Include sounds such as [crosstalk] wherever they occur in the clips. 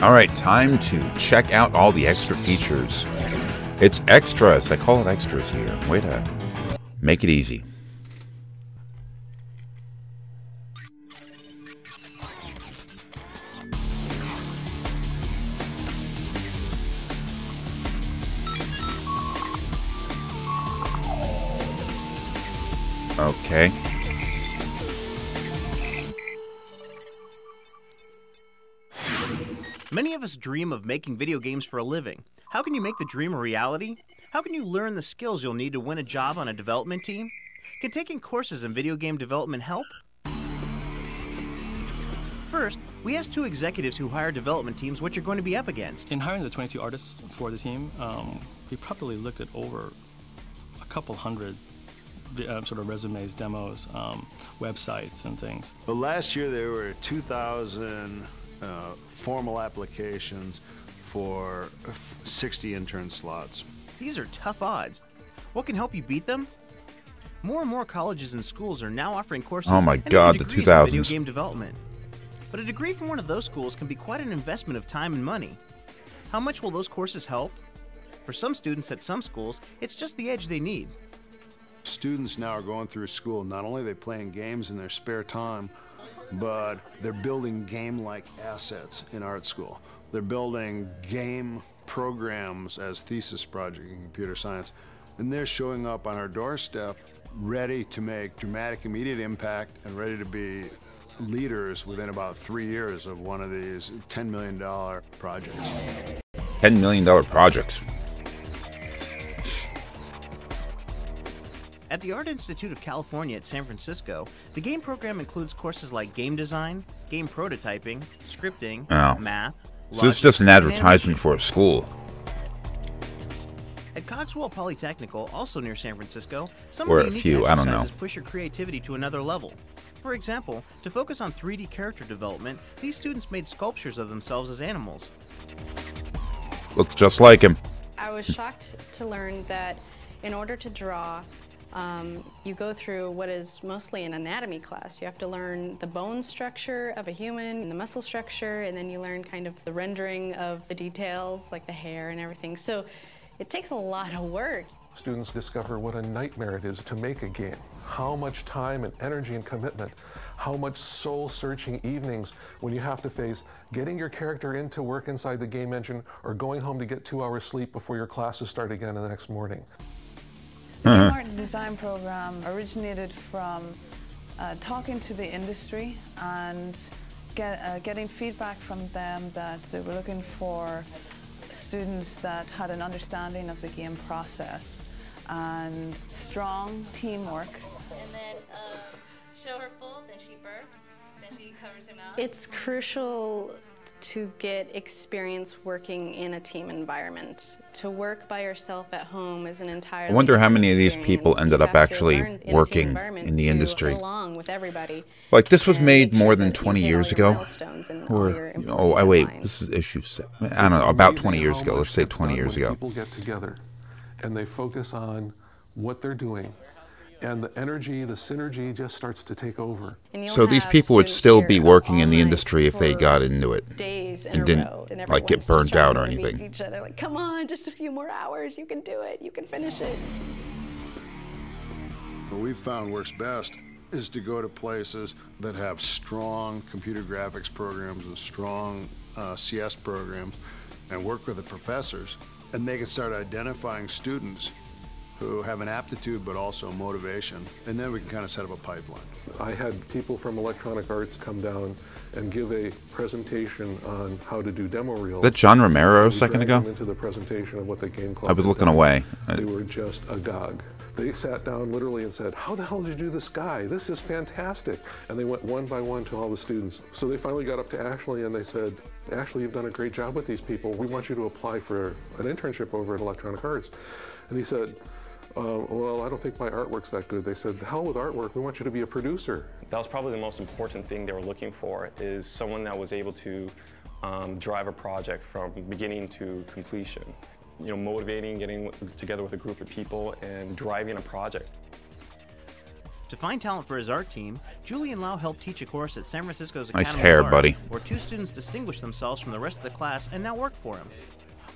All right, time to check out all the extra features. It's extras. I call it extras here. Way to make it easy. Okay. Many of us dream of making video games for a living. How can you make the dream a reality? How can you learn the skills you'll need to win a job on a development team? Can taking courses in video game development help? First, we asked two executives who hire development teams what you're going to be up against. In hiring the 22 artists for the team, um, we probably looked at over a couple hundred uh, sort of resumes, demos, um, websites, and things. Well, last year there were 2,000 uh, formal applications for 60 intern slots. These are tough odds. What can help you beat them? More and more colleges and schools are now offering courses. Oh my God, even the degrees in 2000s. Video game development. But a degree from one of those schools can be quite an investment of time and money. How much will those courses help? For some students at some schools, it's just the edge they need. Students now are going through school. Not only are they playing games in their spare time, but they're building game-like assets in art school. They're building game programs as thesis project in computer science. And they're showing up on our doorstep ready to make dramatic immediate impact and ready to be leaders within about three years of one of these $10 million projects. $10 million projects. At the Art Institute of California at San Francisco, the game program includes courses like game design, game prototyping, scripting, Oh. math. So it's just an advertisement for a school. At Cogswell Polytechnical, also near San Francisco, some Or of a the unique few, I don't know. exercises push your creativity to another level. For example, to focus on 3D character development, these students made sculptures of themselves as animals. Looks just like him. I was shocked to learn that in order to draw, um, you go through what is mostly an anatomy class. You have to learn the bone structure of a human and the muscle structure, and then you learn kind of the rendering of the details, like the hair and everything. So it takes a lot of work. Students discover what a nightmare it is to make a game. How much time and energy and commitment, how much soul searching evenings when you have to face getting your character into work inside the game engine or going home to get two hours sleep before your classes start again the next morning. The Game Art Design program originated from uh, talking to the industry and get, uh, getting feedback from them that they were looking for students that had an understanding of the game process and strong teamwork. And then uh, show her full, then she burps, then she covers him out. It's crucial to get experience working in a team environment. To work by yourself at home is an entirely I wonder how many of these people ended up actually learn in working in the industry. along with everybody. Like this was and made more than 20 years ago. milestones and all your Or oh, I wait, deadlines. this is issue. Se- I don't know, about 20 years ago. Let's say 20 years ago. People get together and they focus on what they're doing, and the energy, the synergy just starts to take over. So these people would still be working in the industry if they got into it. days in and a didn't, row, and like, get everyone's just burnt out or anything. Each other, like, come on, just a few more hours. You can do it. You can finish it. What we've found works best is to go to places that have strong computer graphics programs and strong uh, CS programs and work with the professors. And they can start identifying students who have an aptitude but also motivation. And then we can kind of set up a pipeline. I had people from Electronic Arts come down and give a presentation on how to do demo reels. That John Romero a second ago? into the presentation of what the game club I was looking done. away. They were just agog. They sat down literally and said, "How the hell did you do this guy? This is fantastic!" And they went one by one to all the students. So they finally got up to Ashley and they said, "Ashley, you've done a great job with these people. We want you to apply for an internship over at Electronic Arts." And he said. Uh, well, I don't think my artwork's that good. They said, the hell with artwork. We want you to be a producer. That was probably the most important thing they were looking for is someone that was able to um, drive a project from beginning to completion. You know, motivating, getting together with a group of people and driving a project. To find talent for his art team, Julian Lau helped teach a course at San Francisco's Nice Academy hair, of Art, buddy. where two students distinguished themselves from the rest of the class and now work for him.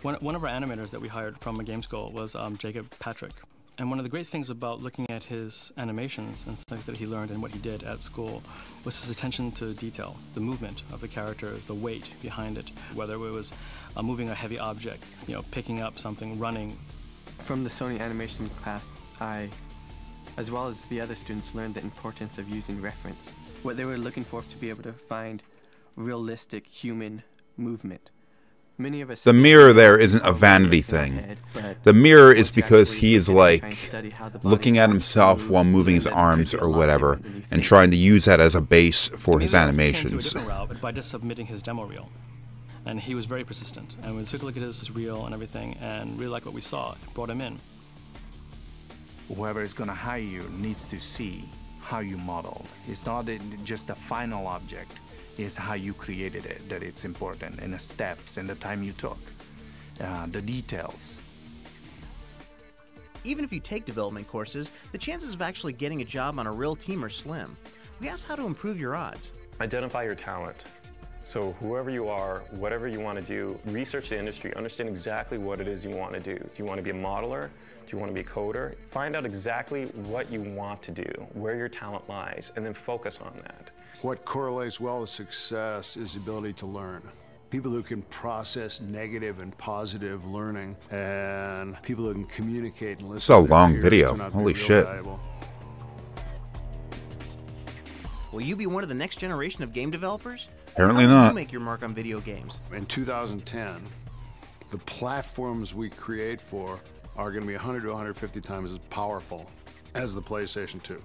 One, one of our animators that we hired from a game school was um, Jacob Patrick. And one of the great things about looking at his animations and things that he learned and what he did at school was his attention to detail, the movement of the characters, the weight behind it, whether it was uh, moving a heavy object, you know, picking up something, running. From the Sony animation class, I, as well as the other students, learned the importance of using reference. What they were looking for is to be able to find realistic human movement. Many of us The mirror there isn't a vanity thing. The mirror is because he is like looking at himself while moving his arms or whatever and trying to use that as a base for his He came through a animations. by just submitting his demo reel. And he was very persistent. And we took a look at his reel and everything and really liked what we saw. Brought him in. whoever is going to hire you needs to see how you modeled. It's not just the final object, it's how you created it that it's important, and the steps and the time you took, uh, the details. Even if you take development courses, the chances of actually getting a job on a real team are slim. We asked how to improve your odds. Identify your talent. So whoever you are, whatever you want to do, research the industry, understand exactly what it is you want to do. Do you want to be a modeler? Do you want to be a coder? Find out exactly what you want to do, where your talent lies, and then focus on that. What correlates well with success is the ability to learn. People who can process negative and positive learning, and people who can communicate and listen. It's a to long video. turn out to be Holy shit. valuable. Will you be one of the next generation of game developers? Apparently How will not. You make your mark on video games. In 2010, the platforms we create for are going to be 100 to 150 times as powerful as the PlayStation 2.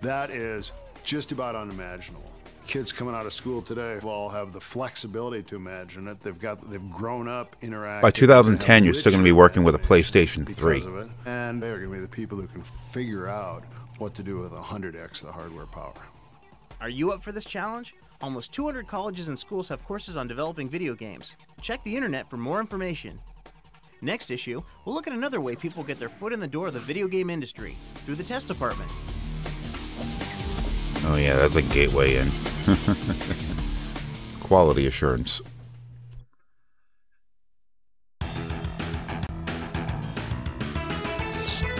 That is just about unimaginable. Kids coming out of school today all have the flexibility to imagine it. They've got they've grown up interacting. By 2010, you're still going to be working with a PlayStation 3. because of it, and they're going to be the people who can figure out what to do with 100x the hardware power. Are you up for this challenge? Almost 200 colleges and schools have courses on developing video games. Check the internet for more information. Next issue, we'll look at another way people get their foot in the door of the video game industry through the test department. Oh yeah, that's a gateway in. [laughs] Quality assurance.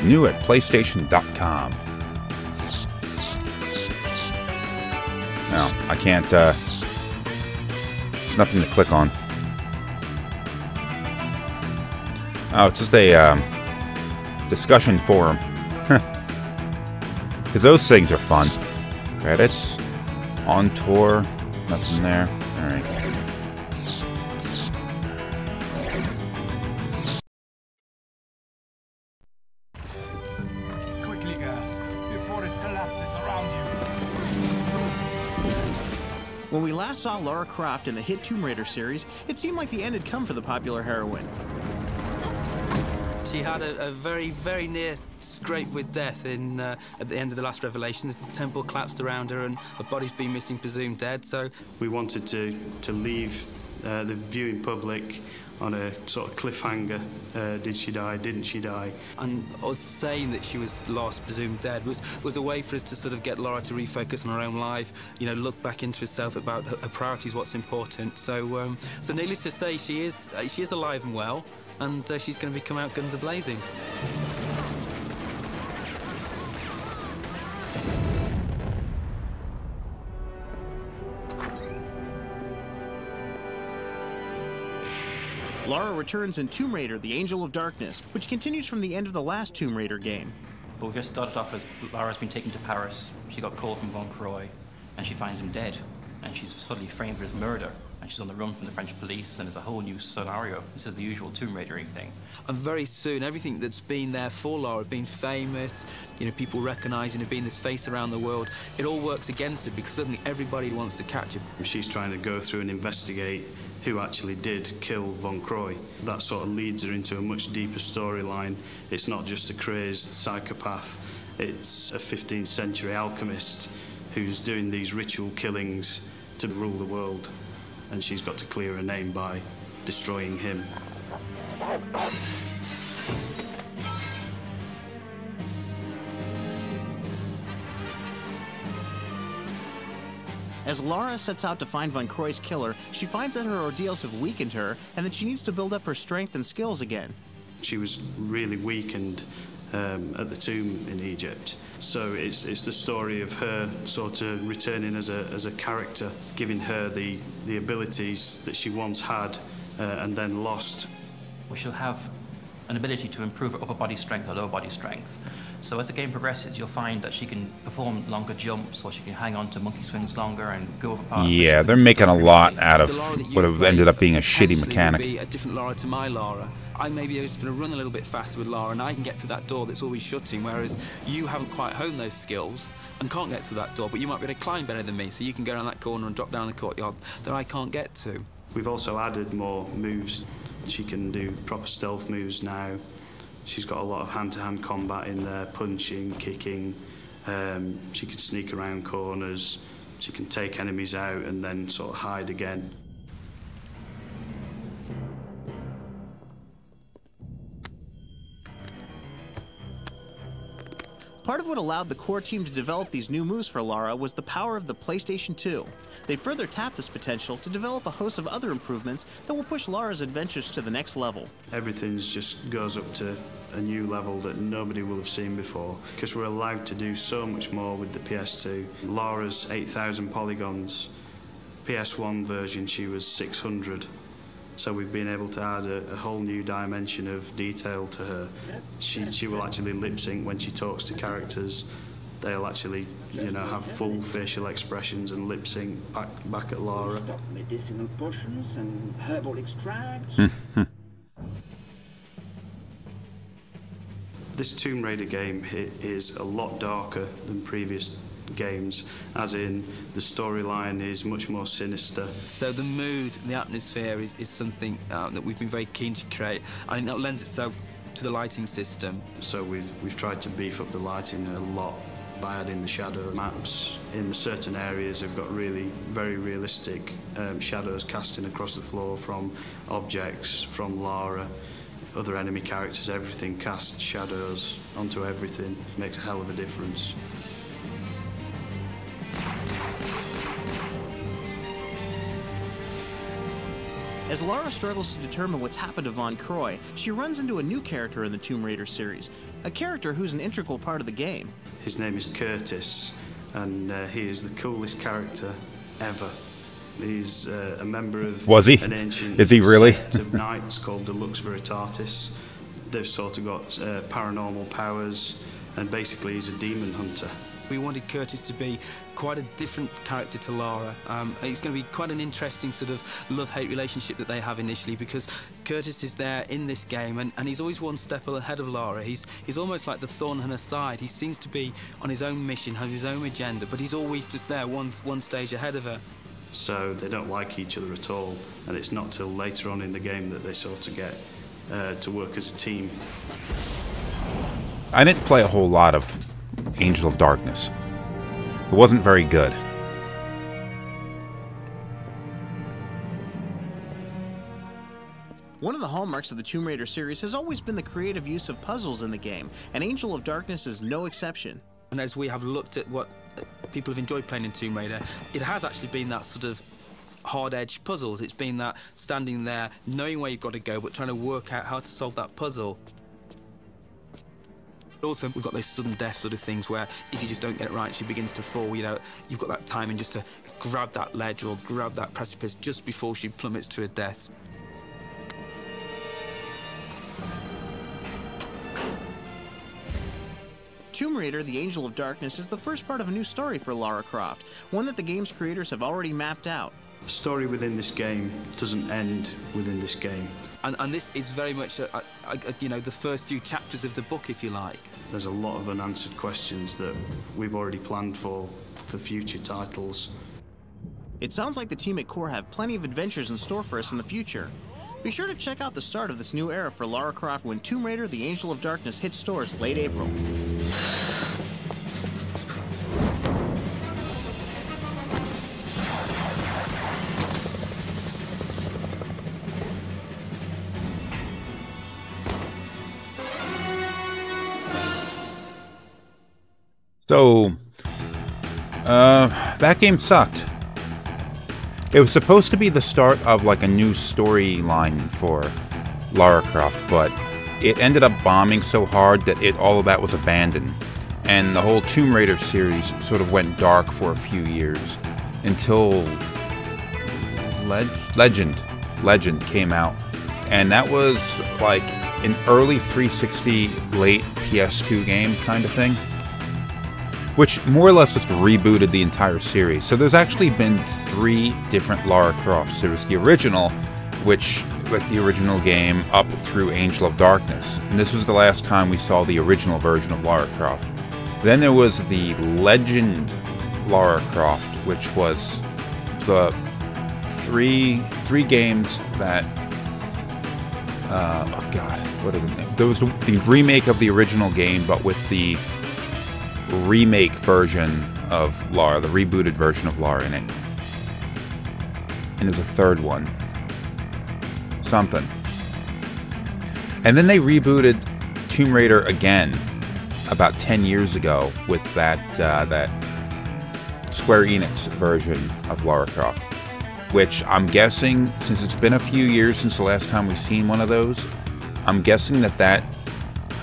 New at PlayStation.com. No, I can't. Uh, there's nothing to click on. Oh, it's just a um, discussion forum. [laughs] Because those things are fun. Credits. On tour. Nothing there. Alright. Quickly, girl, before it collapses around you. When we last saw Lara Croft in the hit Tomb Raider series, it seemed like the end had come for the popular heroine. She had a, a very, very near scrape with death in uh, at the end of the last revelation. The temple collapsed around her, and her body's been missing, presumed dead. So We wanted to, to leave uh, the viewing public on a sort of cliffhanger. Uh, did she die? Didn't she die? And us saying that she was lost, presumed dead, was, was a way for us to sort of get Lara to refocus on her own life, you know, look back into herself about her, her priorities, what's important. So, um, so needless to say, she is, uh, she is alive and well, and uh, she's going to be come out guns a-blazing. Lara returns in Tomb Raider The Angel of Darkness, which continues from the end of the last Tomb Raider game. But we just started off as Lara's been taken to Paris. She got called from Von Croy, and she finds him dead. And she's suddenly framed for his murder. And she's on the run from the French police, and it's a whole new scenario instead of the usual Tomb Raidering thing. And very soon, everything that's been there for Lara, being famous, you know, people recognising her, being this face around the world, it all works against her because suddenly everybody wants to catch her. She's trying to go through and investigate who actually did kill Von Croy. That sort of leads her into a much deeper storyline. It's not just a crazed psychopath, it's a 15th century alchemist who's doing these ritual killings to rule the world and she's got to clear her name by destroying him. As Lara sets out to find Von Croy's killer, she finds that her ordeals have weakened her and that she needs to build up her strength and skills again. She was really weak and um, at the tomb in Egypt. So it's, it's the story of her sort of returning as a, as a character, giving her the, the abilities that she once had uh, and then lost. We shall have an ability to improve her upper body strength or lower body strength. So as the game progresses, you'll find that she can perform longer jumps, or she can hang on to monkey swings longer and go over parts. Yeah, they're making a lot out of what have ended up being a shitty mechanic. be a different Lara to my Lara. I may be just going to run a little bit faster with Lara and I can get through that door that's always shutting, whereas you haven't quite honed those skills and can't get through that door, but you might be able to climb better than me, so you can go around that corner and drop down the courtyard that I can't get to. We've also added more moves. She can do proper stealth moves now. She's got a lot of hand-to-hand combat in there, punching, kicking. Um, she can sneak around corners. She can take enemies out and then sort of hide again. Part of what allowed the core team to develop these new moves for Lara was the power of the PlayStation 2. They further tapped this potential to develop a host of other improvements that will push Lara's adventures to the next level. Everything's just goes up to a new level that nobody will have seen before because we're allowed to do so much more with the PS2. Lara's 8,000 polygons. PS1 version, she was 600. So we've been able to add a, a whole new dimension of detail to her. She, she will actually lip sync when she talks to characters. They'll actually, you know, have full facial expressions and lip sync back, back at Lara. Stock medicinal potions and herbal extracts. Hmm, hmm. This Tomb Raider game i- is a lot darker than previous games, as in the storyline is much more sinister. So the mood, the atmosphere is, is something uh, that we've been very keen to create. I think that lends itself to the lighting system. So we've, we've tried to beef up the lighting a lot by adding the shadow maps. In certain areas, have got really very realistic um, shadows casting across the floor from objects, from Lara, other enemy characters, everything casts shadows onto everything. Makes a hell of a difference. As Lara struggles to determine what's happened to Von Croy, she runs into a new character in the Tomb Raider series, a character who's an integral part of the game. His name is Curtis, and uh, he is the coolest character ever. He's uh, a member of Was he? an ancient Is he really? sect of knights called the Lux Veritatis. They've sort of got uh, paranormal powers, and basically he's a demon hunter. We wanted Curtis to be quite a different character to Lara. Um, it's going to be quite an interesting sort of love-hate relationship that they have initially because Curtis is there in this game and, and he's always one step ahead of Lara. He's he's almost like the thorn on her side. He seems to be on his own mission, has his own agenda, but he's always just there one one stage ahead of her. So they don't like each other at all, and it's not till later on in the game that they sort of get uh, to work as a team. I didn't play a whole lot of Angel of Darkness. It wasn't very good. One of the hallmarks of the Tomb Raider series has always been the creative use of puzzles in the game, and Angel of Darkness is no exception. And as we have looked at what people have enjoyed playing in Tomb Raider, it has actually been that sort of hard-edged puzzles. It's been that standing there, knowing where you've got to go, but trying to work out how to solve that puzzle. Also, we've got those sudden death sort of things where if you just don't get it right, she begins to fall. You know, you've got that timing just to grab that ledge or grab that precipice just before she plummets to her death. Tomb Raider The Angel of Darkness is the first part of a new story for Lara Croft, one that the game's creators have already mapped out. The story within this game doesn't end within this game. And, and this is very much, a, a, a, you know, the first few chapters of the book, if you like. There's a lot of unanswered questions that we've already planned for for future titles. It sounds like the team at Core have plenty of adventures in store for us in the future. Be sure to check out the start of this new era for Lara Croft when Tomb Raider The Angel of Darkness hits stores late April. So, uh, that game sucked. It was supposed to be the start of like a new storyline for Lara Croft, but it ended up bombing so hard that it all of that was abandoned. And the whole Tomb Raider series sort of went dark for a few years until Leg- Legend Legend came out. And that was like an early 360 late PS2 game kind of thing which more or less just rebooted the entire series. So there's actually been three different Lara Crofts. There was the original, which like the original game up through Angel of Darkness, and this was the last time we saw the original version of Lara Croft. Then there was the Legend Lara Croft, which was the three three games that uh, oh god, what are the names? There was the, the remake of the original game, but with the remake version of Lara, the rebooted version of Lara in it. And there's a third one. Something. And then they rebooted Tomb Raider again about 10 years ago with that uh, that Square Enix version of Lara Croft. Which I'm guessing, since it's been a few years since the last time we've seen one of those, I'm guessing that that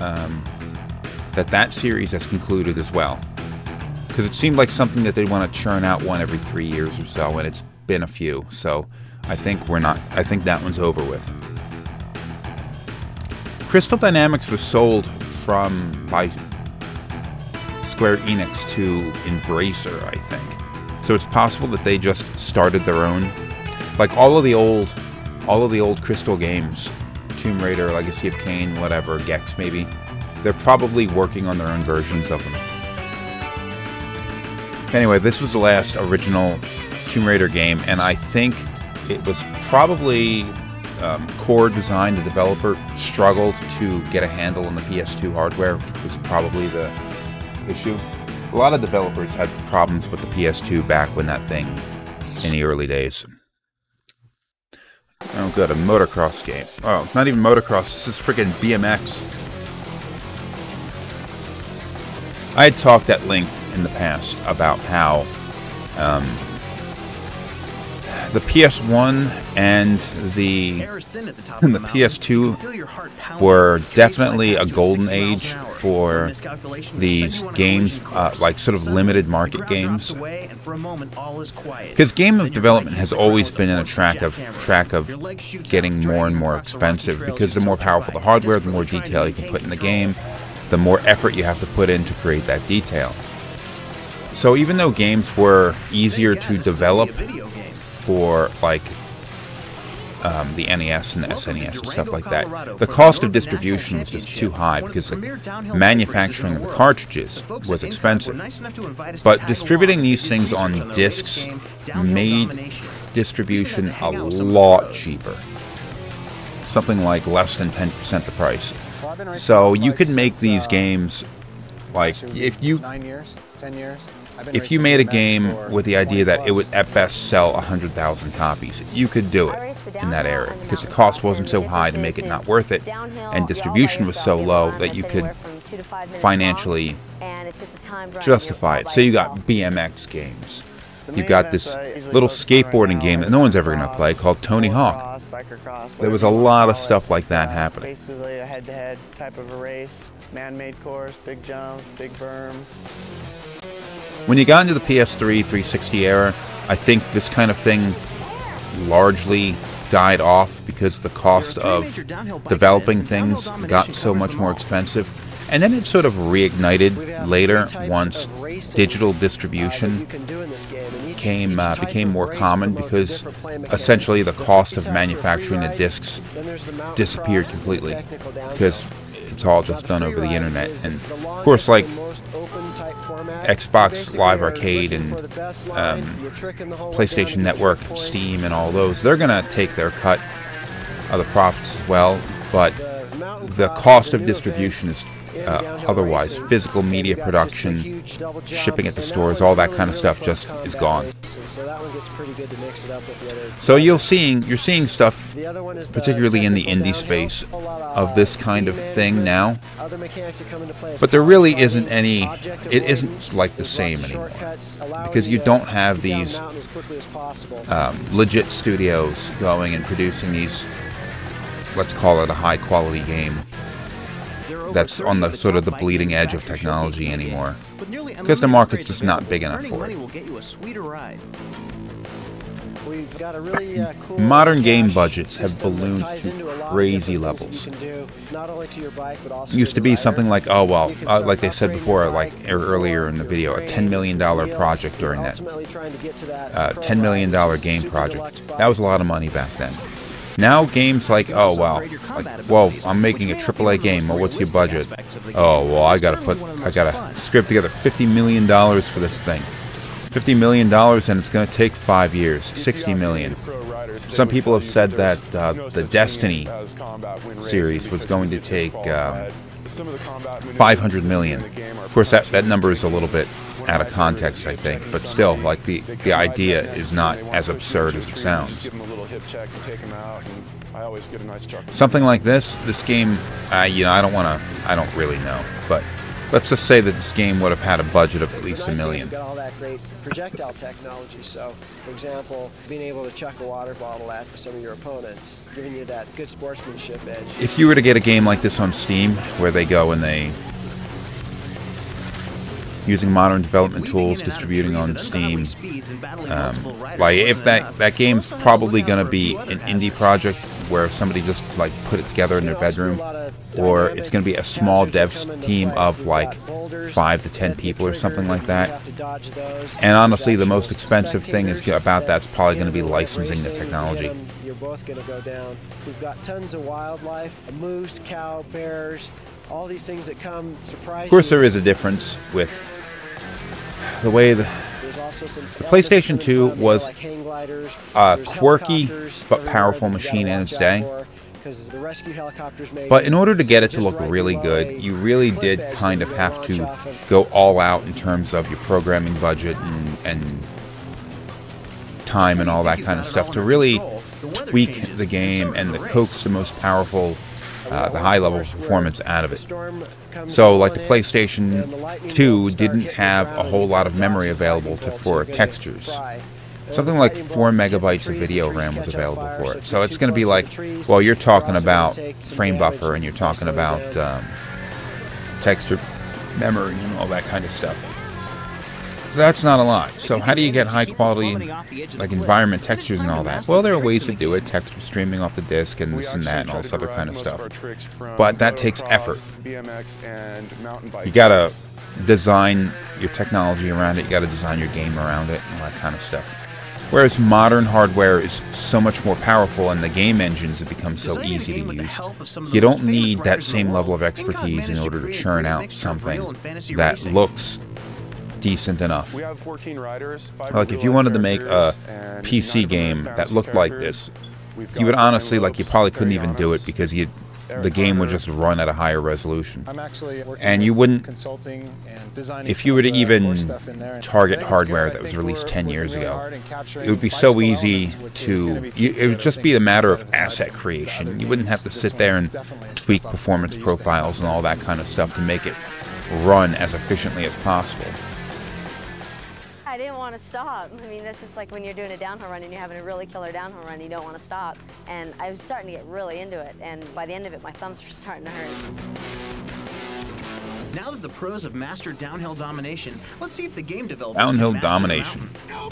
um, that that series has concluded as well. Because it seemed like something that they'd want to churn out one every three years or so, and it's been a few. So I think we're not. I think that one's over with. Crystal Dynamics was sold from by Square Enix to Embracer, I think. So it's possible that they just started their own. Like all of the old, all of the old Crystal games, Tomb Raider, Legacy of Kain, whatever, Gex maybe they're probably working on their own versions of them. Anyway, this was the last original Tomb Raider game, and I think it was probably um, core design. The developer struggled to get a handle on the PS2 hardware, which was probably the issue. A lot of developers had problems with the PS2 back when that thing in the early days. Oh, good, a motocross game. Oh, not even motocross, this is freaking BMX. I had talked at length in the past about how um, the PS1 and the and the PS2 were definitely a golden age for these games, uh, like sort of limited market games. Because game of development has always been in a track of track of getting more and more expensive. Because the more powerful the hardware, the more detail you can put in the game, the more effort you have to put in to create that detail. So even though games were easier to develop for like um, the NES and the SNES and stuff like that, the cost of distribution was just too high because the manufacturing of the cartridges was expensive. But distributing these things on discs made distribution a lot cheaper. Something like less than 10% the price. So you could make these games like if you if you made a game with the idea that it would at best sell 100,000 copies, you could do it in that area because the cost wasn't so high to make it not worth it, and distribution was so low that you could financially justify it. So you got BMX games. You got this little skateboarding game that no one's ever going to play called Tony Hawk. There was a lot of stuff like that happening. Basically a head-to-head type of a race, man-made course, big jumps, big berms. When you got into the PS3 360 era, I think this kind of thing largely died off because the cost of developing things got so much more expensive. And then it sort of reignited later once digital distribution came uh, became more common because essentially the cost of manufacturing the discs disappeared completely because it's all just done over the internet. And of course, like Xbox Live Arcade and um, PlayStation Network, Steam, and all those, they're going to take their cut of the profits as well. But the cost of distribution is uh, otherwise physical media production, shipping at the stores, all that kind of stuff just is gone. So you're seeing you're seeing stuff, particularly in the indie space, of this kind of thing now. But there really isn't any. It isn't like the same anymore because you don't have these um, legit studios going and producing these. Let's call it a high quality game that's on the sort of the bleeding edge of technology anymore because the market's just not big enough for it. Modern game budgets have ballooned to crazy levels. Used to be something like, oh well, uh, like they said before, like er, earlier in the video, a $10 million project during that. Uh, $10 million game project. That was a lot of money back then. Now games like, oh wow, like, well, I'm making a AAA game. Well, what's your budget? Oh well, I gotta put, I gotta scrape together 50 million dollars for this thing. 50 million dollars, and it's gonna take five years. 60 million. Some people have said that uh, the Destiny series was going to take um, 500 million. Of course, that that number is a little bit out of context, I think, but still, like the the idea is not as absurd as it sounds. Something like this, this game, uh, you know, I don't want to, I don't really know, but let's just say that this game would have had a budget of at least a million. Got all that great projectile technology. So, for example, being able to chuck a water bottle at some of your opponents, giving you that good sportsmanship edge. If you were to get a game like this on Steam, where they go and they using modern development tools, distributing on Steam. Um, like if that that game's probably going to be an indie project where somebody just like put it together in their bedroom, or it's going to be a small dev team of like five to ten people or something like that. And honestly, the most expensive thing is about that's probably going to be licensing the technology. You're both to go down. We've got tons of wildlife, moose, cow, bears, all these things that come surprise. Of course, there is a difference with the way the, the PlayStation 2 was a quirky but powerful machine in its day. But in order to get it to look really good, you really did kind of have to go all out in terms of your programming budget and, and time and all that kind of stuff to really tweak the game and coax the most powerful uh, the high level performance out of it. So, like the PlayStation 2 didn't have a whole lot of memory available to, for textures. Something like 4 megabytes of video RAM was available for it. So it's going to be like, well, you're talking about frame buffer and you're talking about um, texture memory and all that kind of stuff that's not a lot. So how do you get high quality, like environment textures and all that? Well, there are ways to do it, text streaming off the disk and this and that and all this other kind of stuff. But that takes effort. You gotta design your technology around it. You gotta design your game around it and all that kind of stuff. Whereas modern hardware is so much more powerful and the game engines have become so easy to use, you don't need that same level of expertise in order to churn out something that looks decent enough. Like if you wanted to make a PC game that looked like this, you would honestly like you probably couldn't even do it because you the game would just run at a higher resolution. And you wouldn't, if you were to even target hardware that was released 10 years ago, it would be so easy to, it would just be a matter of asset creation. You wouldn't have to sit there and tweak performance profiles and all that kind of stuff to make it run as efficiently as possible. I didn't want to stop. I mean, that's just like when you're doing a downhill run and you're having a really killer downhill run, you don't want to stop. And I was starting to get really into it, and by the end of it, my thumbs were [laughs] starting to hurt. Now that the pros have mastered downhill domination, let's see if the game developers Downhill domination. No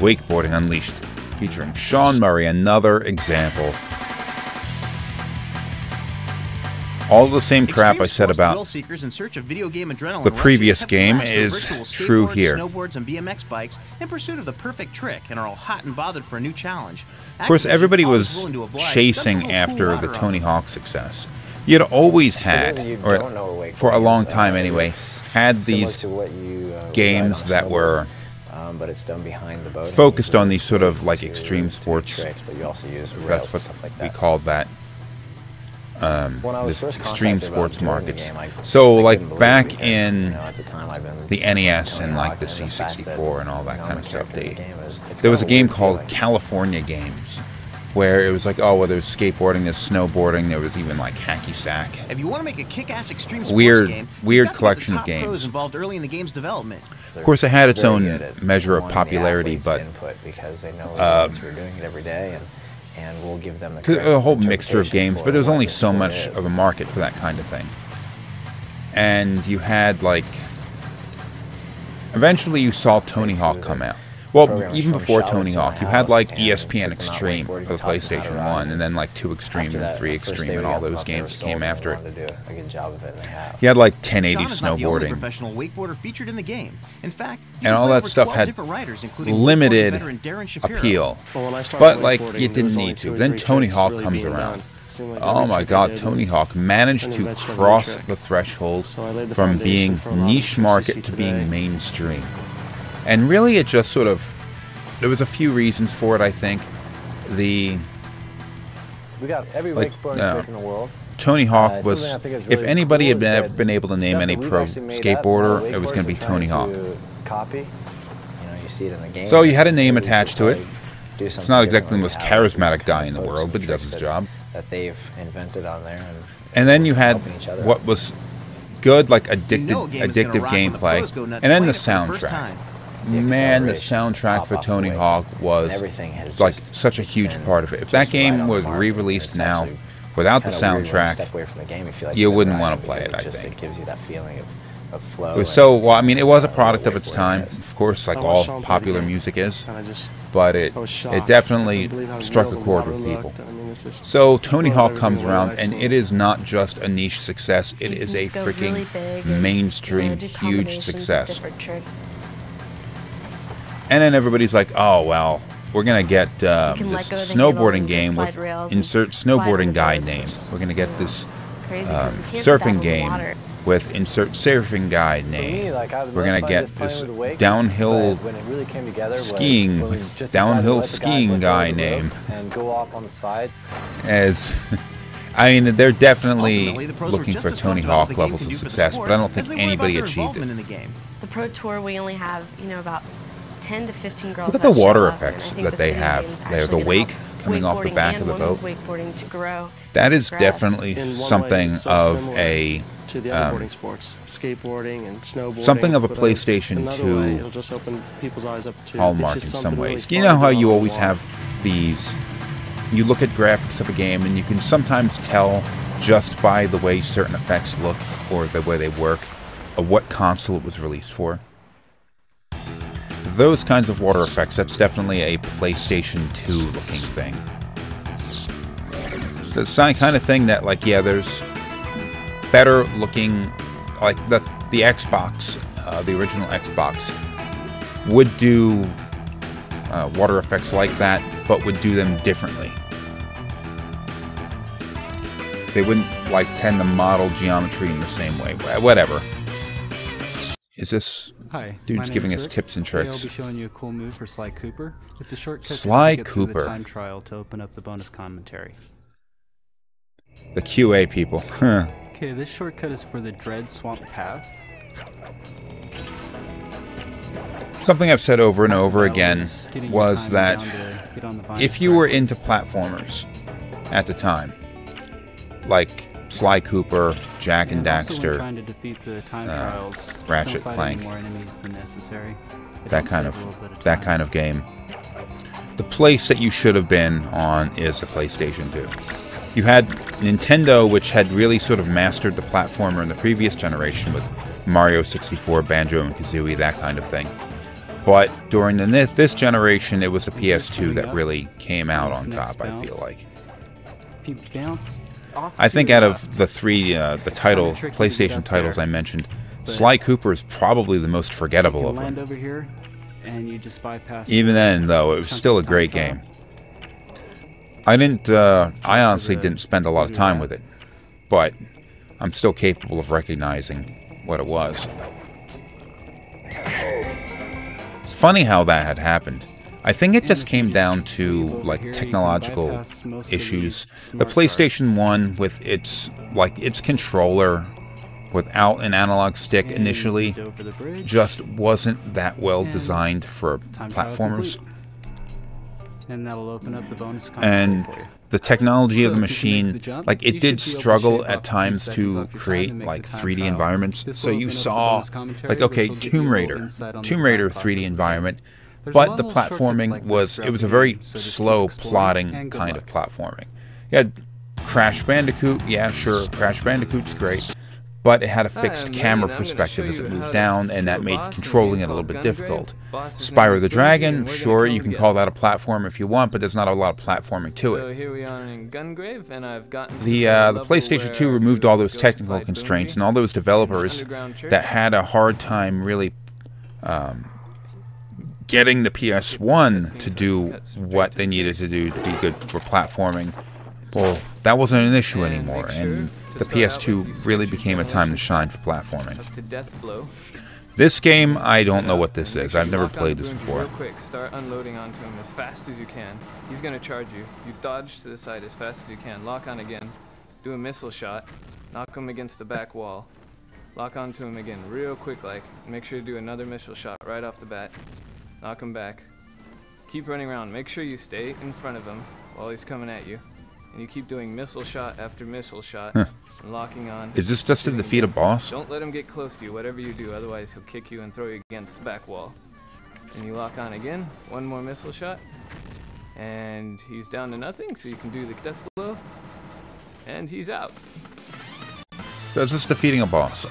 Wakeboarding Unleashed, featuring Shaun Murray, another example. All the same crap I said about the previous game is true here. Snowboards and BMX bikes in pursuit of the perfect trick and are all hot and bothered for a new challenge. Of course, everybody was chasing after the Tony Hawk success you had always had, or for a long time anyway, had these games that were um, but it's done behind the boat. Focused on these sort of like extreme sports. Tricks, but you also use that's what like that. we called that. Um, when i this extreme sports markets. Game, I, so, I like back because, in you know, the, time, the NES and like the C64 and all that kind of stuff, they, there was a game called California Games where it was like, oh, well, there's was skateboarding, there's snowboarding, there was even like hacky sack. If you want to make a kick-ass extreme sports weird, game, weird collection of games involved early in the game's development. Of course, it had its own measure of popularity, but because they know um, we're doing it every day, and, and we'll give them the a whole mixture of games. But there was only so much of a market for that kind of thing, and you had like. Eventually, you saw Tony Hawk come out well, even before Tony Hawk, you had like ESPN Extreme for the PlayStation One, and then like Two Extreme and Three Extreme, and all those games that came after it. You had like 1080 snowboarding. Professional wakeboarder featured in the game. In fact, and all that stuff had limited appeal, but like you didn't need to. Then Tony Hawk comes around. Like oh my god, Tony Hawk managed to cross the thresholds so from being niche market to being mainstream. And really, it just sort of there was a few reasons for it. I think the we got every like, wake uh, trick in the world. Tony Hawk uh, was. Really if anybody cool had ever been able to name any pro skateboarder, uh, it was going to be Tony Hawk. Copy. You know, you see it in the game. So you had a name attached to it. It's not exactly the most charismatic guy in the world, but he does his job. That they've invented on there. And, and then you had what was good, like addictive, you know addictive gameplay, and then the soundtrack. Man, the soundtrack for Tony Hawk was like such a huge part of it. If that game right was re-released now, without the soundtrack, the game, you, like you wouldn't want to play it. I just, think it gives you that feeling of, of flow. It was so well. I mean, it was a product of its time, it of course, like all popular music is. But it it definitely struck a chord with people. So Tony Hawk comes around, and it is not just a niche success; it is a freaking mainstream, huge success. And then everybody's like, oh, well, we're going to get um, this snowboarding game with insert snowboarding guy name. We're going to get this um, surfing game with insert surfing guy name. Me, like, We're gonna get this downhill really skiing with downhill skiing guy name. And go off on the side. As [laughs] I mean, they're definitely the looking for Tony Hawk levels of success, sport, but I don't think anybody achieved it. In the, game. the pro tour, we only have you know about 10 to 15 girls. Look at the water effects that they have. They have the wake coming off the back of the boat. That is definitely something so of a to the um, other boarding sports, skateboarding and snowboarding. Something of a PlayStation 2 way, it'll just open people's eyes up to hallmark in some ways. Really you know how you always have these, you look at graphics of a game and you can sometimes tell just by the way certain effects look or the way they work what console it was released for those kinds of water effects, that's definitely a PlayStation 2 looking thing. It's the kind of thing that, like, yeah, there's better looking, like the the Xbox, uh, the original Xbox, would do uh, water effects like that, but would do them differently. They wouldn't like tend to model geometry in the same way. Whatever. Is this Hi. Dude's giving us Rick. tips and tricks. Today I'll be showing you a cool move for Sly Cooper. It's a shortcut Sly to Cooper. The time trial to open up the bonus commentary. The QA people. Okay, this shortcut is for the Dread Swamp Path. Something I've said over and over again was that if you were into platformers at the time, like Sly Cooper, Jak and Daxter, uh, Ratchet Clank, that kind of that kind of game. The place that you should have been on is the PlayStation 2. You had Nintendo, which had really sort of mastered the platformer in the previous generation with Mario 64, Banjo and Kazooie, that kind of thing. But during the, this generation, it was the PS2 that really came out on top. I feel like. If you bounce I think out of the three, uh, the title PlayStation titles I mentioned, Sly Cooper is probably the most forgettable of them. Even then, though, it was still a great game. I didn't. Uh, I honestly didn't spend a lot of time with it. but I'm still capable of recognizing what it was. It's funny how that had happened. I think it just came down to like technological issues. The PlayStation 1 with its like its controller without an analog stick initially just wasn't that well designed for platformers. And that'll open up the bonus And the technology of the machine, like it did struggle at times to create like 3D environments. So you saw, like, okay, Tomb Raider, Tomb Raider 3D environment, but the platforming was it was a very slow plotting kind of platforming. You had Crash Bandicoot, yeah, sure, Crash Bandicoot's great, but it had a fixed camera perspective as it moved down, and that made controlling it a little bit difficult. Spyro the Dragon, sure, you can call that a platform if you want, but there's not a lot of platforming to it. So here we are in Gungrave, and I've gotten The uh, the PlayStation 2 removed all those technical constraints, and all those developers that had a hard time really um, getting the PS1 to do what they needed to do to be good for platforming. Well, that wasn't an issue anymore, and the PS2 really became a time to shine for platforming. to death blow. This game, I don't know what this is. I've never played this before. Real quick, start unloading onto him as fast as you can. He's gonna charge you. You dodge to the side as fast as you can. Lock on again. Do a missile shot. Knock him against the back wall. Lock onto him again, real quick like. Make sure to do another missile shot right off the bat. Knock him back. Keep running around. Make sure you stay in front of him while he's coming at you. And you keep doing missile shot after missile shot Huh. and locking on. Is this just to defeat a boss? Don't let him get close to you, whatever you do, otherwise he'll kick you and throw you against the back wall. And you lock on again, one more missile shot. And he's down to nothing, so you can do the death blow. And he's out. That's just defeating a boss.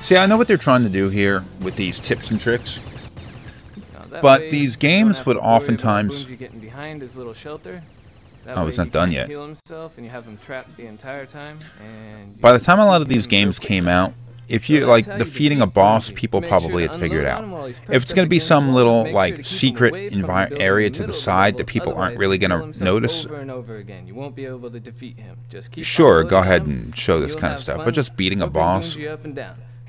See, I know what they're trying to do here with these tips and tricks. Now, But way these games would to worry about oftentimes- Boomsy getting behind his little shelter. That Oh, it's not done yet. Heal himself, and you have him trapped the entire time. And you By the time a lot of these games came out, if you like defeating a boss, people probably had figured out. on him while he's If it's going to be some little like to keep him secret away from the envi- building area to the side that people aren't really going to notice, Over and over again. You won't be able to defeat him. Just keep sure, go ahead and show this kind of stuff. But just beating a boss,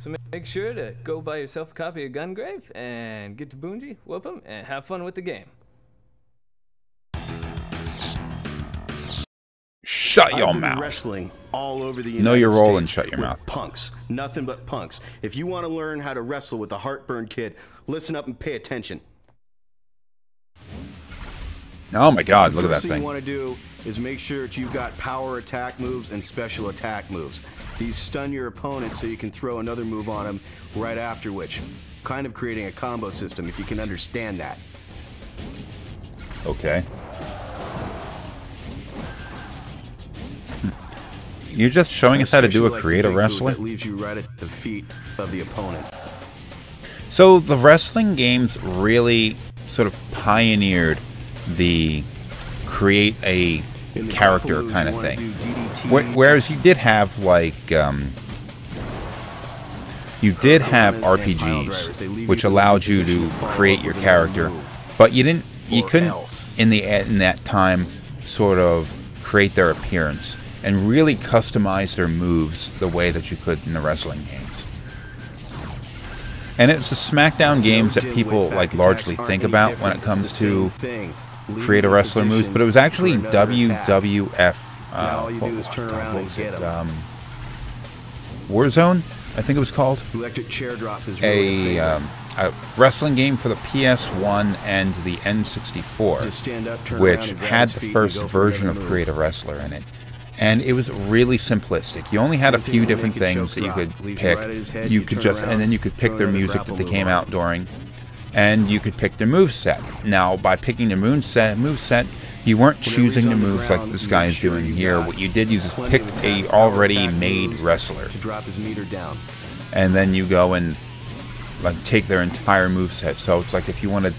Bunji up and down. So make sure to go buy yourself a copy of Gungrave and get to Bunji, whoop him, and have fun with the game. shut your mouth. Wrestling all over the Know your role and shut your mouth. Punks, nothing but punks. If you want to learn how to wrestle with a Heartbreak Kid, listen up and pay attention. Oh my God, look at that first thing thing. you want to do is make sure that you've got power attack moves and special attack moves. These stun your opponent so you can throw another move on him right after which, kind of creating a combo system if you can understand that. Okay. Hmm. You're just showing us how to do a Especially like the creative wrestler. That leaves you right at the feet of the opponent. So the wrestling games really sort of pioneered the create a character kind of thing. Whereas you did have like um, you did have RPGs which allowed you to create your character, but you didn't you couldn't in the in that time sort of create their appearance and really customize their moves the way that you could in the wrestling games. And it's the SmackDown games that people like largely think about when it comes to create a wrestler moves, but it was actually WWF. Uh, what, do is turn God, around and get. Um, Warzone, I think it was called. Electric chair drop is really A, a, um, a wrestling game for the PS1 and the N64, stand up, which around, and grab had the first version of. Create a Wrestler in it. And it was really simplistic. You only had a few different things that you could pick. right at his head, You you could just, and then you could pick their music that they came out during, and you could pick their move set. Now, by picking the moon set, move set, you weren't choosing the moves like this guy is doing here. What you did use is plenty pick a already made wrestler, to drop his meter down. and then you go and like take their entire move set. So it's like if you wanted.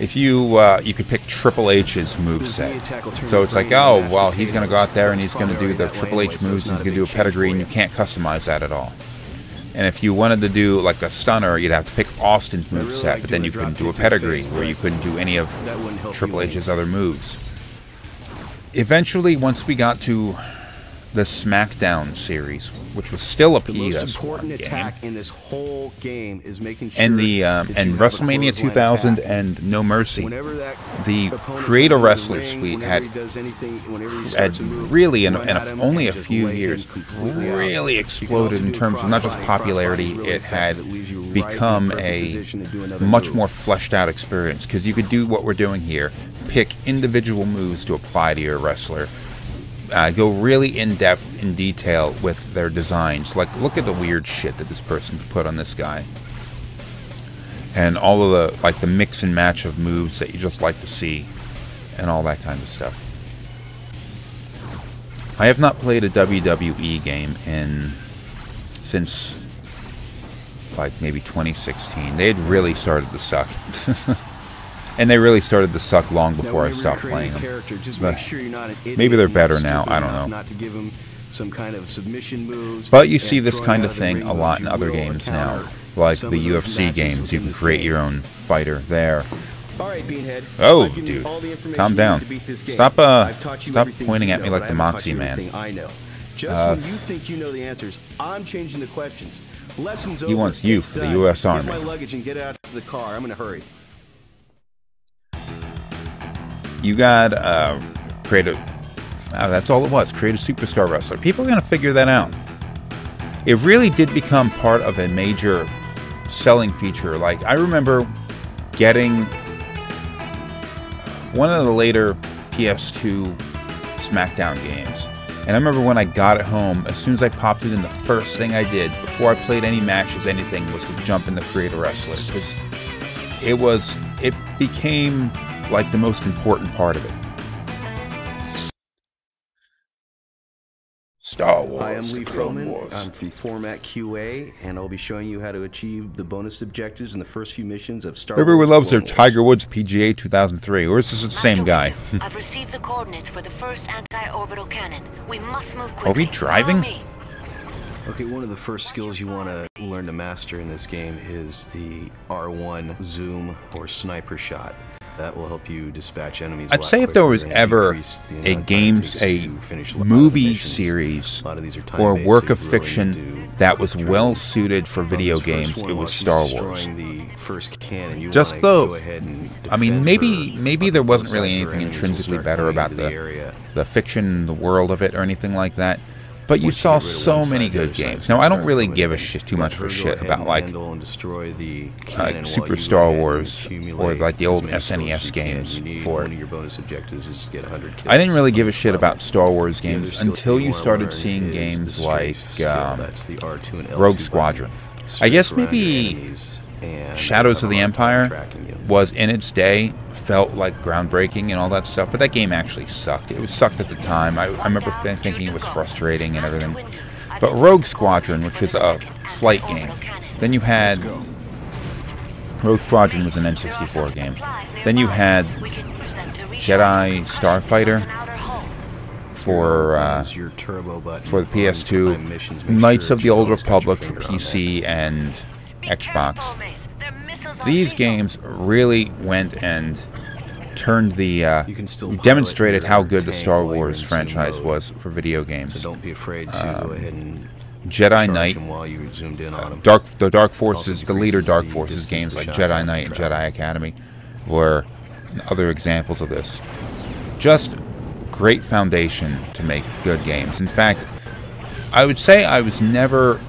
If you uh, you could pick Triple H's move set, so it's like oh well he's gonna go out there and he's gonna do the Triple H moves and he's gonna do a pedigree and you can't customize that at all. And if you wanted to do like a stunner, you'd have to pick Austin's move set, but then you couldn't do a pedigree where you couldn't do any of Triple H's other moves. eventually, once we got to the SmackDown series, which was still a The most PS1 important game, attack in this whole game is making sure and the um, and WrestleMania 2000 attack. and No Mercy, the Create a comes in the Wrestler suite had anything, had starts a move, really in, in a, only a few years out. really exploded in terms of not just popularity really it had right become a position to do another much move. more fleshed out experience because you could do what we're doing here pick individual moves to apply to your wrestler uh, go really in depth in detail with their designs like look at the weird shit that this person put on this guy and all of the like the mix and match of moves that you just like to see and all that kind of stuff I have not played a WWE game in since like maybe 2016. They had really started to suck. [laughs] and they really started to suck long before I stopped playing them. But make sure you're not an idiot maybe they're better now. I don't know. Not to give him some kind of submission moves. But you see this kind of of thing a lot in other games now. Like the UFC games, you can create your own fighter there. Right, Beanhead. Oh, I've given you dude. all the Calm down. need to beat this game. Stop, uh, stop pointing at me like the Moxie man. I know. Just Uh, when you think you know the answers, I'm changing the questions. Lessons He over. wants you for the. US Get Army. my luggage and get out to the car. I'm in a hurry. You got uh, create a. Uh, that's all it was. Create a superstar wrestler. People are gonna figure that out. It really did become part of a major selling feature. Like I remember getting one of the later PS2 SmackDown games. And I remember when I got it home, as soon as I popped it in, the first thing I did before I played any matches, anything, was to jump in the Create a Wrestler. Because it was, it became like the most important part of it. Star Wars. Hi, I'm Lee Clone Froman. Wars. I'm from Format QA, and I'll be showing you how to achieve the bonus objectives in the first few missions of Star Everyone Wars. loves their Clone Wars. Tiger Woods PGA 2003. Or is this the same guy? [laughs] I've received the coordinates for the first anti-orbital cannon. We must move Are we driving? Okay, one of the first skills you want to learn to master in this game is the R1 zoom or sniper shot. That will help you dispatch enemies. I'd say if there was ever the a amount of time it games, a to finish a lot of movie series, A lot of these are or work of fiction that was well suited for video games, it was Star Wars. The first cannon, you Just though, go ahead and I mean, maybe maybe there wasn't really anything intrinsically better about the the fiction, the world of it, or anything like that. But you saw so many good games. Now I don't really give a shit too much for go shit about like handle and destroy the cannon Super Star go ahead and Wars or like the old SNES as you can. games for your bonus objectives is get 100 kills. I didn't really give a shit about Star Wars games until you started seeing games like um, That's the R2 and L2 Rogue. Squadron. I guess maybe Shadows of the a Empire was in its day felt like groundbreaking and all that stuff, but that game actually sucked. It was sucked at the time. I, I remember th- thinking it was frustrating and everything. But Rogue Squadron, which was a flight game, then you had Rogue Squadron was an N64 game. Then you had Jedi Starfighter for uh, your turbo button for the PS2, missions. Knights of the Old always got your Republic for finger on that. PC and Xbox. These games really went and turned the uh, pilot demonstrated how good the Star Wars franchise was for video games. So don't be afraid to Um, go ahead and Jedi Knight, them while you zoomed in on them. Dark the Dark Forces, the leader Dark Forces games like Jedi Knight and. Jedi Academy were other examples of this. Just great foundation to make good games. In fact, I would say I was never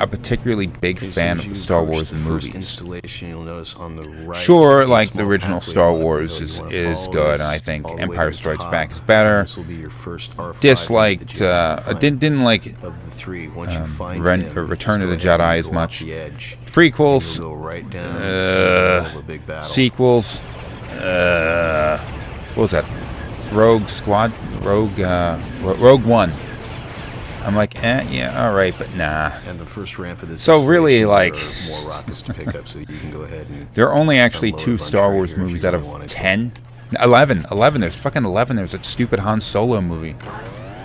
a particularly big fan of the Star Wars the movies. installation, you'll notice on the right, Sure, like the original Star Wars is is good, and I think all the way Empire Strikes top. Back is better. This will be your first R5 Disliked, uh, I didn't didn't like of the three. Once you um, find Ren- him, uh, Return of the Jedi as much. the edge. Prequels, right uh, the middle of a big sequels, uh, what was that? Rogue Squad, Rogue, uh, Rogue One. I'm like, eh, yeah, all right, but nah. And the first ramp of this So really, like, there are more rockets to pick up, so you can go ahead and [laughs] there are only actually two Star Wars if movies out of. 10. 11. 11. There's fucking 11. There's that stupid Han Solo movie.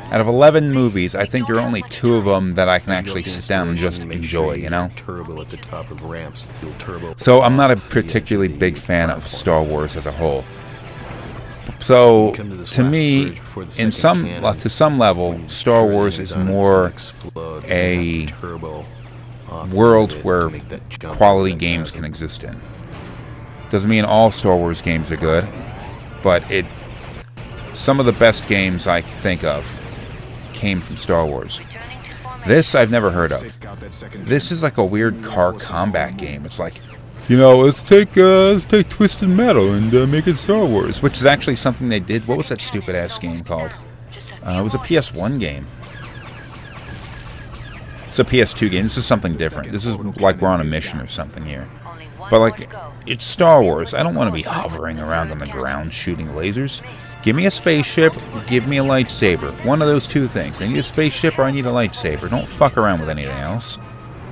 Out of 11 movies, I think there are only two of them that I can As you go actually sit down and just installation, make sure enjoy, you know? Turbo at the top of ramps. Turbo So I'm not a off the edge of particularly big fan of. Star Wars as a whole. So to to me, bridge before the in some cannon, to some level, Star Wars is more a turbo world where to make that jump quality games can exist in. Doesn't mean all Star Wars games are good, but it some of the best games I think of came from Star Wars. This I've never heard of. This is like a weird car combat game. It's like, you know, let's take uh, let's take Twisted Metal and uh, make it Star Wars, which is actually something they did. What was that stupid ass game called? Uh, it was a PS1 game. It's a PS2 game. This is something different. This is like we're on a mission or something here. But like, it's Star Wars. I don't want to be hovering around on the ground shooting lasers. Give me a spaceship, give me a lightsaber. One of those two things. I need a spaceship or I need a lightsaber. Don't fuck around with anything else.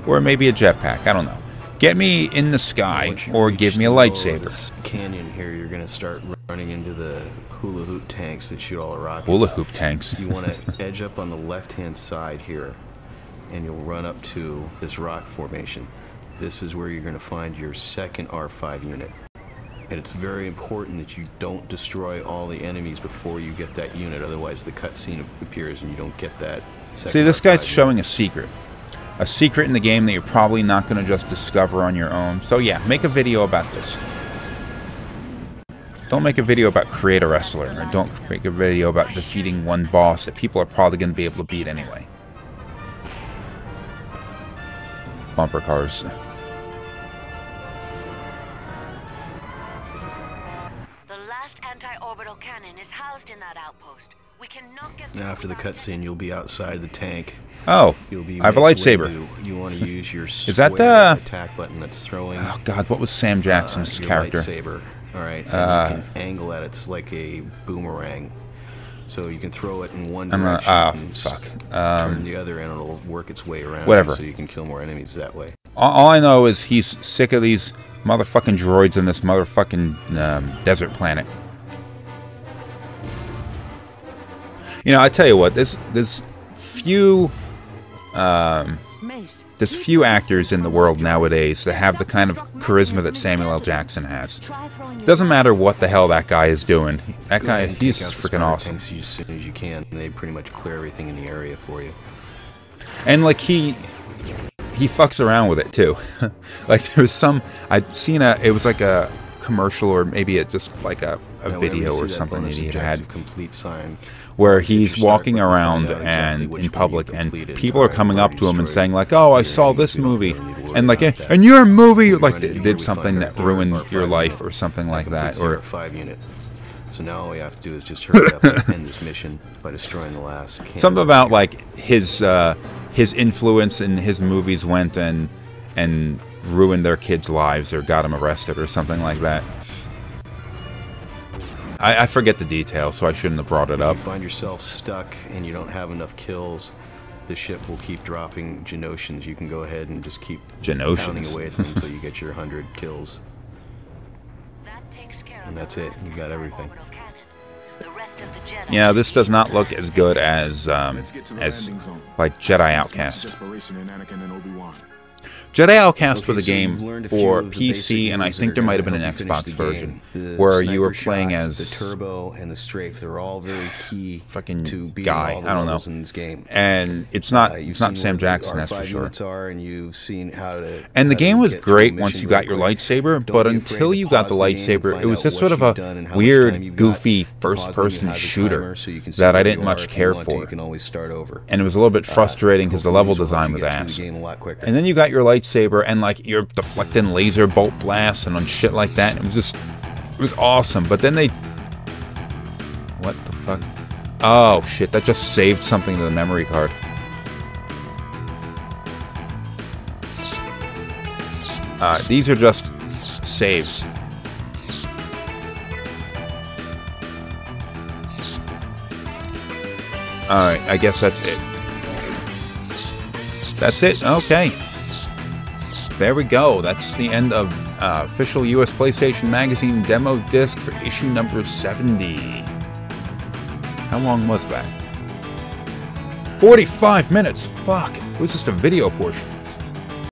Or maybe a jetpack. I don't know. Get me in the sky or give me a lightsaber. Canyon here, you're gonna start running into the hula hoop tanks that shoot all the rockets. Hula hoop tanks. you want to [laughs] edge up on the left-hand side here, and you'll run up to this rock formation. This is where you're gonna find your second R5 unit. And it's very important that you don't destroy all the enemies before you get that unit, otherwise the cutscene appears and you don't get that. See, this R5 guy's unit. showing a secret. A secret in the game that you're probably not going to just discover on your own. So yeah, make a video about this. Don't make a video about create a wrestler, or don't make a video about defeating one boss that people are probably going to be able to beat anyway. Bumper cars. The last anti-orbital cannon is housed in that outpost. We cannot get After the cutscene, you'll be outside the tank. Oh, You'll be I have a lightsaber. You want to [laughs] use your Is that the- attack button that's throwing. Oh God, what was Sam Jackson's uh, character? Lightsaber. All right. And Uh, you can angle at it. It's like a boomerang. So you can throw it in one direction. ah, and s- fuck. turn Um, the other and it'll work its way around. whatever. So you can kill more enemies that way. All, all I know is he's sick of these motherfucking droids in this motherfucking um, desert planet. You know, I tell you what, there's there's few um, there's few actors in the world nowadays that have the kind of charisma that Samuel L. Jackson has. Doesn't matter what the hell that guy is doing. That guy, he's just freaking awesome. as soon as you can. and They pretty much clear everything in the area for you. And like he he fucks around with it too. [laughs] like there was some I'd seen a it was like a commercial or maybe it just like a, a Now, video or something that he had had complete sign, where he's walking button to find around and in public and people are coming up to him and saying like oh I saw this movie really need to worry and like and your movie like run they into where did something that ruined your life or something like that or CR5 unit. So now all we have to do is just hurry up [laughs] and end this mission by destroying the last. cannon. something about like his uh, his influence in his movies went and and ruined their kids' lives or got them arrested or something like that. I, I forget the details, so I shouldn't have brought it up. If up. you find yourself stuck and you don't have enough kills, the ship will keep dropping Geonosians. You can go ahead and just keep pounding Geonosians. away at them until you get your 100 [laughs] kills. And that's it. You got everything. Yeah, this does not look as good as um, as like Jedi Outcast. Desperation in Anakin and Obi-Wan. Jedi Outcast was a Okay, so game a for PC, and I think there might have been an help you finish Xbox version. Where you were playing shots, as the turbo and the strafe. They're all very key fucking to guy. I don't know. in this game. And it's not Uh, it's not Sam Jackson, that's for R5 sure. are, and you've seen how to. And the game was get through a great once you got your lightsaber, but until you got the lightsaber, it was just sort of a you've done and how much time weird, goofy Pause when you first-person shooter timer so you can see that I didn't much care for. You can always start over. and it was a little bit Uh, frustrating because the level this will help design was ass. the game a lot quicker. And then you got your lightsaber and like you're deflecting laser bolt blasts and on shit like that. It was just it was awesome. But then they What the fuck? Oh shit, that just saved something to the memory card. Uh, these are just saves. Alright, I guess that's it. That's it? Okay. There we go. That's the end of uh, official US PlayStation Magazine demo disc for issue number 70. How long was that? 45 minutes! Fuck! It was just a video portion.